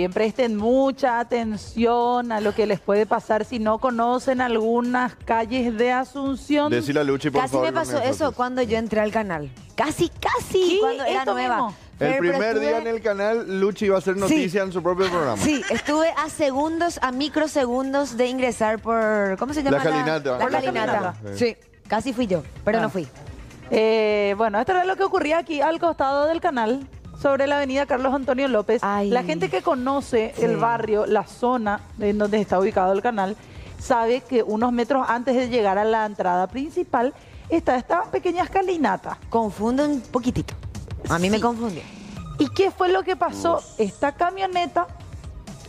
Bien, presten mucha atención a lo que les puede pasar si no conocen algunas calles de Asunción. Decile a Luchi, por Casi favor. me pasó eso cuando yo entré al canal. Casi, casi Sí, cuando era esto nueva. mismo. El Fer, primer día en el canal, Luchi iba a hacer noticia en su propio programa. Sí, estuve a segundos, a microsegundos de ingresar por. ¿Cómo se llama? La calinata. La, Por la calinata. calinata. Sí, casi fui yo, pero Ah. no fui. Eh, bueno, esto era lo que ocurría aquí al costado del canal, sobre la avenida Carlos Antonio López. Ay. La gente que conoce Sí. el barrio, la zona en donde está ubicado el canal, sabe que unos metros antes de llegar a la entrada principal está esta pequeña escalinata. Confundo un poquitito. A mí me confundió. ¿Y qué fue lo que pasó? Esta camioneta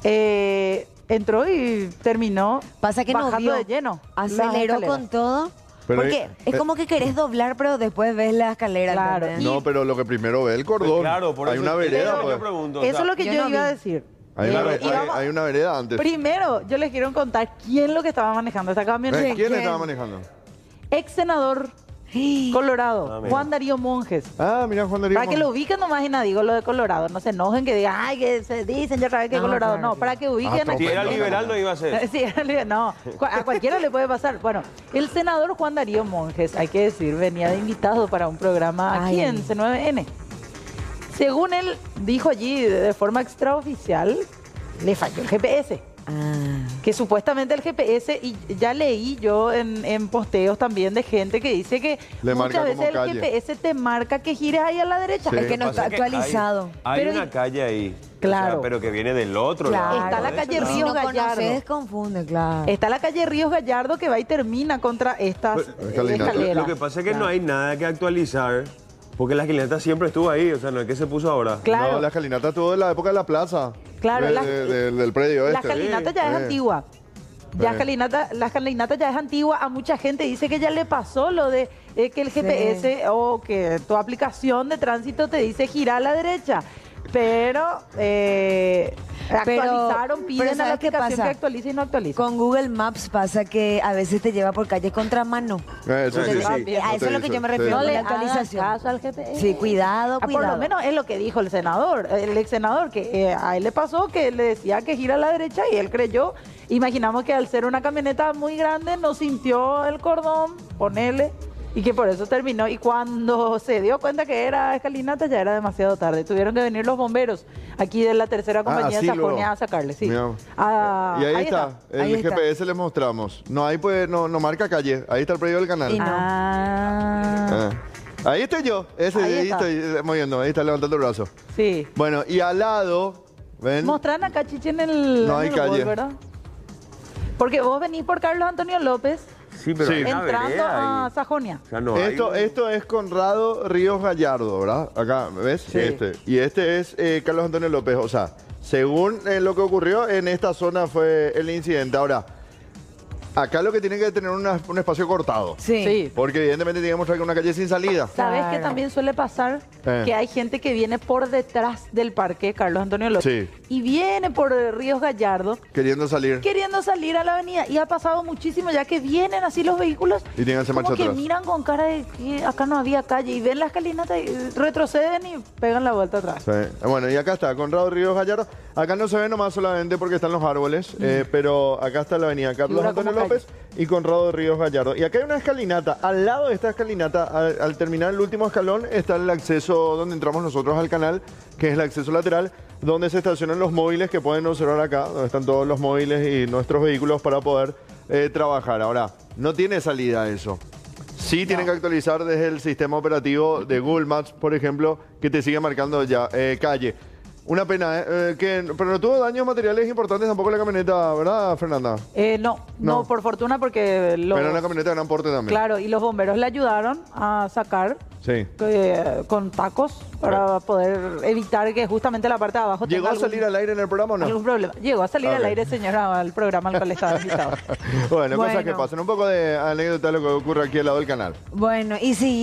eh, entró y terminó Pasa que no bajando vio. de lleno. Aceleró con todo. Pero, porque eh, es eh, como que querés doblar, pero después ves la escalera. Claro. ¿entendés? No, pero lo que primero ve el cordón. Pues claro, por Hay eso una eso vereda, es lo que pues. pregunto. o Eso sea, es lo que yo yo, no iba a vi. decir. Hay una, Eh, ve- y hay- vamos- hay una vereda antes. Primero, yo les quiero contar quién es lo que estaba manejando esta camioneta. ¿Quién ¿Quién? estaba manejando? Ex senador Colorado, Ah. Juan Darío Monjes. Ah, mira, Juan Darío. Para que lo ubiquen nomás y nada, digo lo de Colorado. No se enojen que digan, ay, que se dicen ya sabes que No, Colorado. claro No, para que ubiquen. Ah, Si era liberal no. iba a ser. Sí, era libre- no, a cualquiera le puede pasar. Bueno, el senador Juan Darío Monjes, hay que decir, venía de invitado para un programa aquí Ay. en C9N. Según él dijo allí de de forma extraoficial, le falló el GPS. Ah. Que supuestamente el GPS, y ya leí yo en, en posteos también de gente que dice que Le muchas veces el calle. GPS te marca que gires ahí a la derecha. Sí. Es que no está hay- actualizado. Hay, Pero una y- calle ahí. Claro. O sea, pero que viene del otro Claro. lado. Está la calle ese Si Río lado. no Gallardo. conoces, confunde, claro. Está la calle Ríos Gallardo que va y termina contra estas escaleras. Lo que pasa es que no hay nada que actualizar, porque la escalinata siempre estuvo ahí, o sea, no es que se puso ahora. Claro. No, la escalinata estuvo de la época de la plaza. Claro, De- la- de- de- del predio La este. escalinata ya es Sí. antigua. Ya Sí. escalinata, la escalinata ya es antigua. A mucha gente dice que ya le pasó lo de eh, que el GPS o que tu aplicación de tránsito te dice gira a la derecha. Pero, eh, Pero- actualizaron, piden pero a la ¿sabes qué aplicación pasa? que actualice y no actualiza. Con Google Maps pasa que a veces te lleva por calle contramano. Eh, Eso sí. Sí, Ah, sí. A eso es lo que yo me refiero no le actualización. caso al GPS. Sí, cuidado, Ah, cuidado. Por lo menos es lo que dijo el senador, el ex senador, que eh, a él le pasó que le decía que gira a la derecha y él creyó. Imaginamos que al ser una camioneta muy grande no sintió el cordón, ponele, y que por eso terminó. Y cuando se dio cuenta que era escalinata ya era demasiado tarde. Tuvieron que venir los bomberos aquí de la tercera compañía de Sajonia luego. a sacarle. Sí. Ah, Y ahí, está, el ahí está. GPS le mostramos. No, ahí pues, no, no marca calle. Ahí está el predio del canal. No. Ah, Ah. Ahí estoy yo. Ese, Ahí estoy eh, moviendo. Ahí está levantando el brazo. sí. Bueno, y al lado, ¿ven? Mostran acá, Chichi, en el, No hay el calle. ¿verdad? Porque vos venís por Carlos Antonio López Sí, pero Sí. hay una entrando vereda a ahí. Sajonia. O sea, no hay esto, un- esto es Conrado Ríos Gallardo, ¿verdad? Acá, ¿ves? Sí. Este. Y este es eh, Carlos Antonio López. O sea, según eh, lo que ocurrió, en esta zona fue el incidente. Ahora, acá lo que tiene que tener una- un espacio cortado. Sí. Sí. Porque evidentemente tiene que mostrar que una calle sin salida. ¿Sabes que Claro. también suele pasar? Eh. Que hay gente que viene por detrás del parque Carlos Antonio López Sí. Y viene por Ríos Gallardo Queriendo salir. queriendo salir a la avenida y ha pasado muchísimo ya que vienen así los vehículos Y tienen como marcha que atrás. miran con cara de que acá no había calle y ven la escalinata y eh, retroceden y pegan la vuelta atrás. Sí. Bueno, y acá está, Conrado Ríos Gallardo. Acá no se ve nomás solamente porque están los árboles, eh, pero acá está la avenida Carlos Antonio López y Conrado Ríos Gallardo. Y acá hay una escalinata. Al lado de esta escalinata, al, al terminar el último escalón, está el acceso donde entramos nosotros al canal, que es el acceso lateral, donde se estacionan los móviles que pueden observar acá, donde están todos los móviles y nuestros vehículos para poder eh, trabajar. Ahora, no tiene salida eso. Sí tienen que actualizar desde el sistema operativo de Google Maps, por ejemplo, que te sigue marcando ya eh, calle. Una pena, ¿eh? Eh, que, pero no tuvo daños materiales importantes tampoco la camioneta, ¿verdad, Fernanda? Eh, no, no, No. por fortuna porque los, Pero una camioneta de gran porte también. claro, y los bomberos le ayudaron a sacar Sí. eh, con tacos para poder evitar que justamente la parte de abajo ¿Llegó a algún- salir al aire en el programa o no? algún problema. Llegó a salir al aire, señora, al programa al cual estaba invitado. bueno, cosas que pasan. Un poco de anécdota de lo que ocurre aquí al lado del canal. Bueno, y siguiendo.